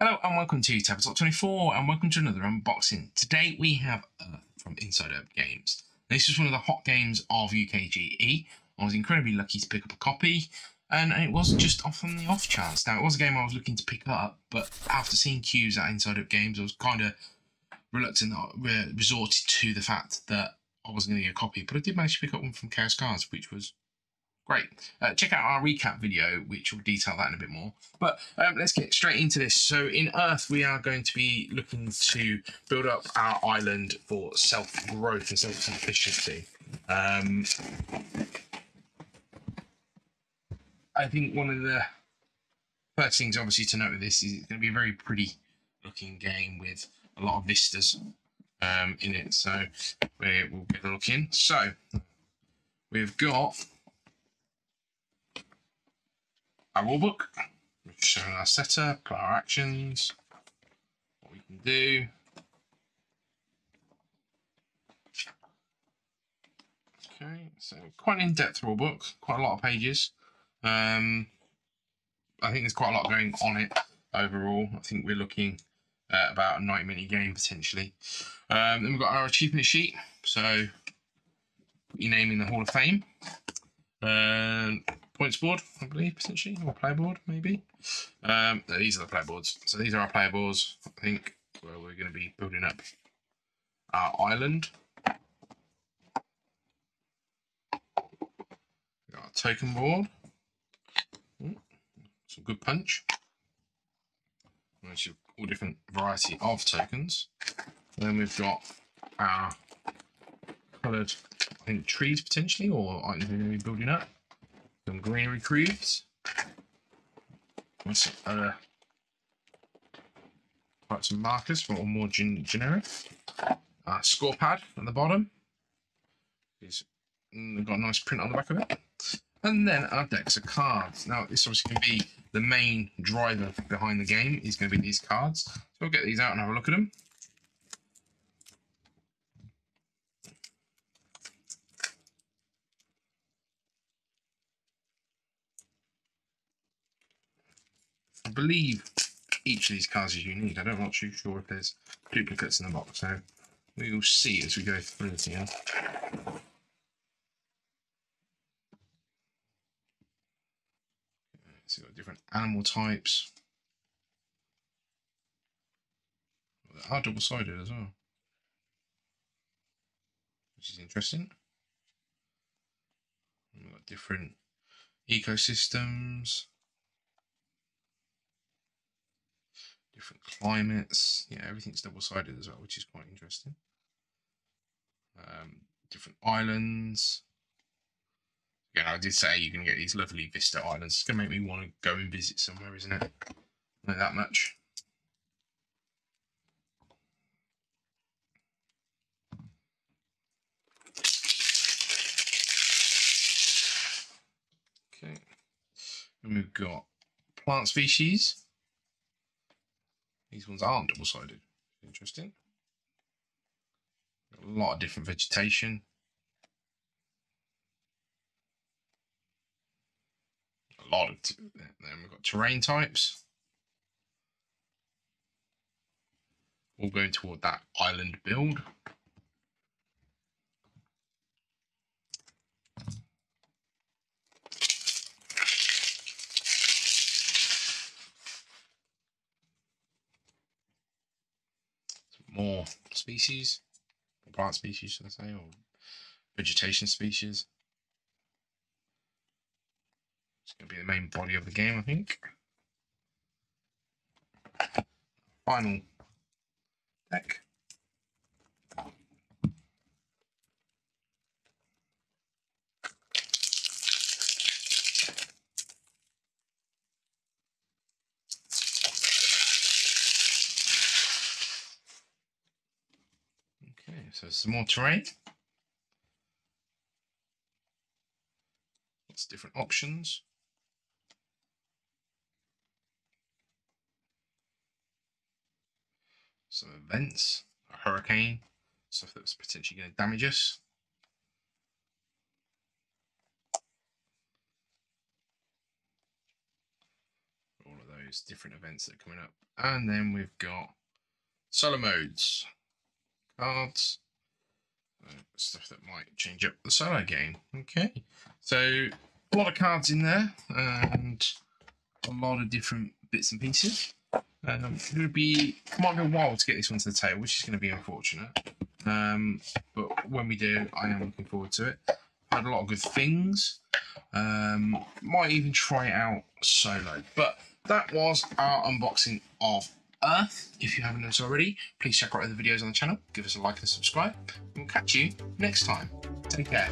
Hello and welcome to Tabletop 24 and welcome to another unboxing. Today we have Earth from Inside Up Games. This is one of the hot games of UKGE. I was incredibly lucky to pick up a copy and it was just off on the off chance. Now it was a game I was looking to pick up but after seeing queues at Inside Up Games I was kind of reluctant, uh, resorted to the fact that I wasn't going to get a copy but I did manage to pick up one from Chaos Cards which was Great. Uh, check out our recap video, which will detail that in a bit more. But um, let's get straight into this. So in Earth, we are going to be looking to build up our island for self-growth and self-sufficiency. Um, I think one of the first things, obviously, to note with this is it's going to be a very pretty looking game with a lot of vistas um, in it. So we will get a look in. So we've got our rulebook, showing our setup, our actions, what we can do. Okay, so quite an in-depth rulebook, quite a lot of pages. Um, I think there's quite a lot going on it overall. I think we're looking at about a 90 minute game potentially. Um, then we've got our achievement sheet. So you're naming the Hall of Fame. Um, points board, I believe, potentially, or play board, maybe. Um, these are the play boards. So these are our play boards, I think, where we're going to be building up our island. Our token board. Some good punch. Which all different variety of tokens. Then we've got our coloured, I think, trees potentially, or items we're going to be building up some greenery cubes. Some uh, quite some markers for more gen generic. Uh, score pad at the bottom. It's mm, got a nice print on the back of it. And then our decks of cards. Now, this obviously to be the main driver behind the game, is going to be these cards. So we'll get these out and have a look at them. Believe each of these cards is unique. I don't, I'm not too sure if there's duplicates in the box, so we will see as we go through it here. So got different animal types. Oh, they are double-sided as well. Which is interesting. we've got different ecosystems. Different climates. Yeah, everything's double sided as well, which is quite interesting. Um, different islands. Again, I did say you can get these lovely Vista Islands. It's going to make me want to go and visit somewhere, isn't it? Not that much. Okay. And we've got plant species. These ones aren't double-sided. Interesting. A lot of different vegetation. A lot of, then we've got terrain types. All going toward that island build. More species, plant species, should I say, or vegetation species. It's going to be the main body of the game, I think. Final deck. So some more terrain. Lots of different options. Some events, a hurricane, stuff that's potentially going to damage us. All of those different events that are coming up. And then we've got solo modes, cards, stuff that might change up the solo game. Okay, so a lot of cards in there and a lot of different bits and pieces. Um, it would be might be a while to get this one to the table, which is going to be unfortunate. Um, but when we do, I am looking forward to it. Had a lot of good things. Um, might even try it out solo. But that was our unboxing of Earth. If you haven't so already, please check out other videos on the channel. Give us a like and subscribe. And we'll catch you next time. Take care.